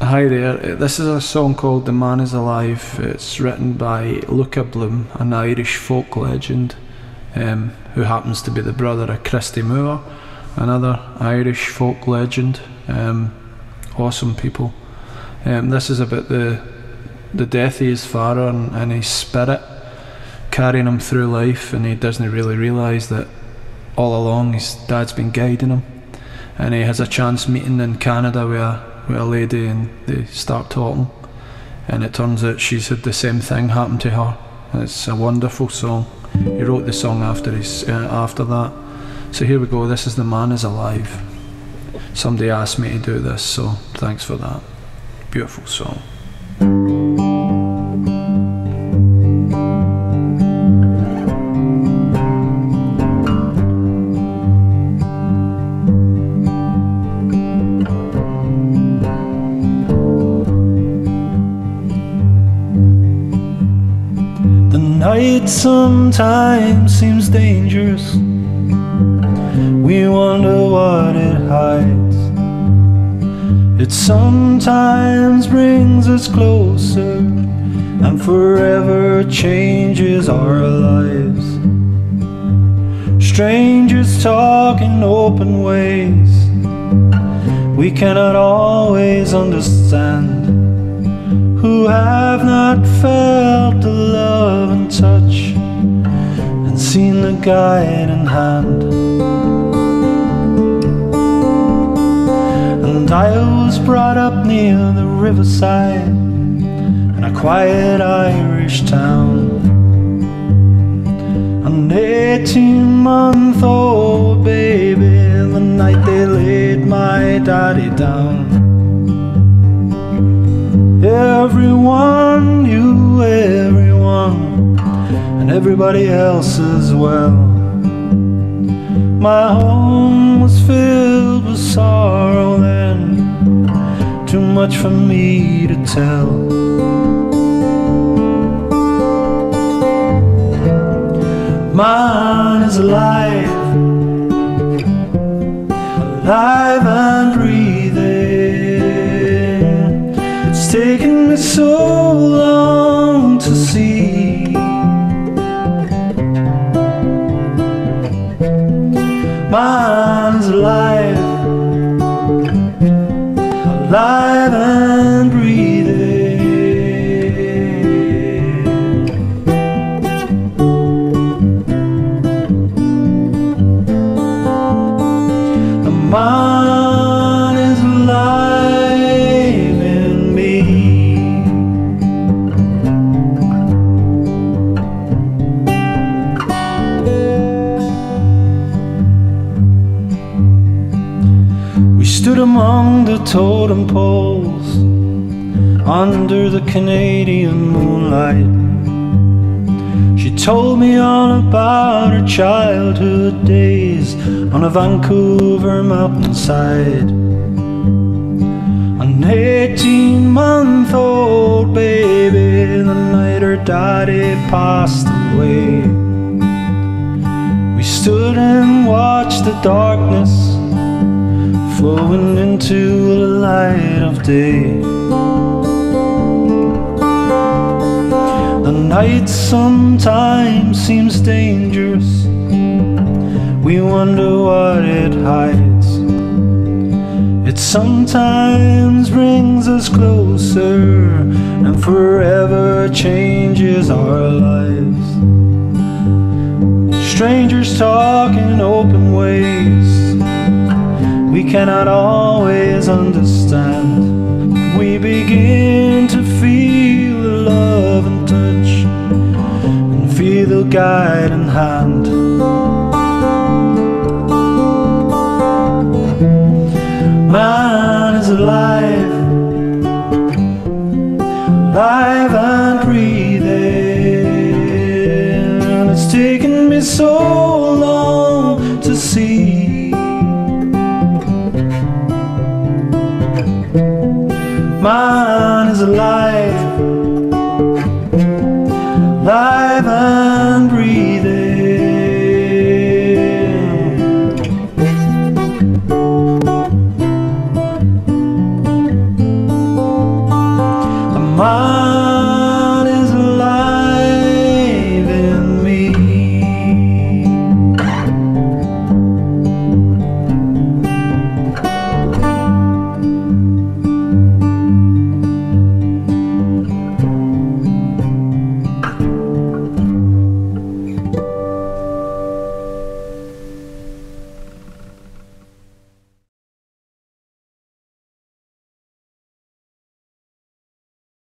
Hi there. This is a song called The Man Is Alive. It's written by Luka Bloom, an Irish folk legend um, who happens to be the brother of Christy Moore, another Irish folk legend. Um, awesome people. Um, this is about the the death of his father and, and his spirit carrying him through life, and he doesn't really realise that all along his dad's been guiding him. And he has a chance meeting in Canada a, with a lady, and they start talking. And it turns out she's had the same thing happen to her. It's a wonderful song. He wrote the song after his, uh, after that. So here we go. This is the man is alive. Somebody asked me to do this, so thanks for that. Beautiful song. Night sometimes seems dangerous. We wonder what it hides. It sometimes brings us closer and forever changes our lives. Strangers talk in open ways we cannot always understand who have not felt the seen the guiding hand. And I was brought up near the riverside in a quiet Irish town. An 18 month old baby the night they laid my daddy down. Everyone everybody else as well. My home was filled with sorrow then, too much for me to tell. Mine is alive, alive and alive stood among the totem poles under the Canadian moonlight. She told me all about her childhood days on a Vancouver mountainside. An 18 month old baby, the night her daddy passed away. We stood and watched the darkness flowing into the light of day. The night sometimes seems dangerous. We wonder what it hides. It sometimes brings us closer and forever changes our lives. Strangers talk in open ways cannot always understand. We begin to feel the love and touch and feel the guiding hand. Man is alive, alive and breathing. It's taken me so long to see. alive and breathing. My